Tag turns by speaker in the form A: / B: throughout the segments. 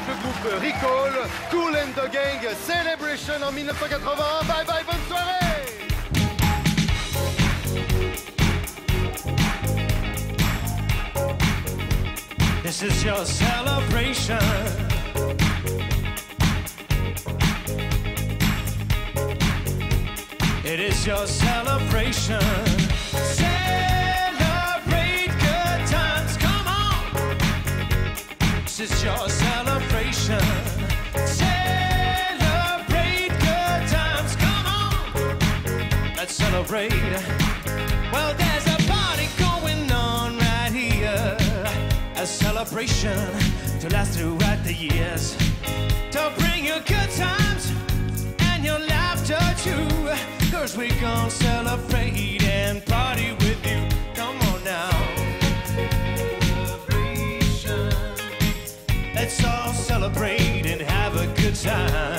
A: avec le groupe Recall, Kool and the Gang, Celebration en 1981. Bye bye, bonne soirée
B: This is your celebration. It is your celebration. Celebrate good times, come on. This is your celebration. Celebrate. Well, there's a party going on right here. A celebration to last throughout the years. To bring you good times and your laughter too. Cause we gon' celebrate and party with you. Come on now. Celebration. Let's all celebrate and have a good time.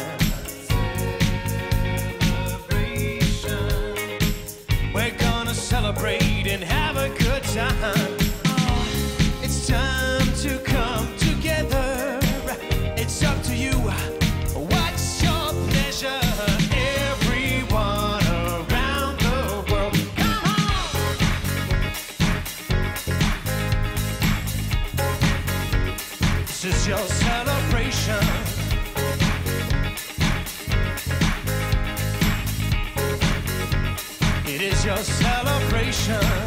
B: It's time to come together. It's up to you. What's your pleasure? Everyone around the world, come on. This is your celebration. It is your celebration.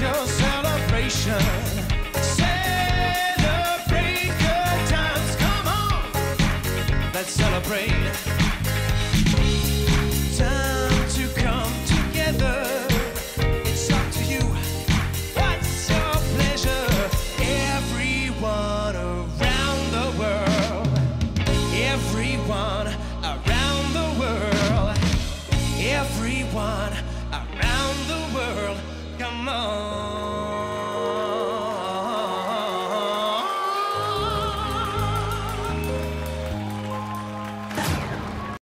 B: Celebration. Celebrate times, come on. Let's celebrate. alone.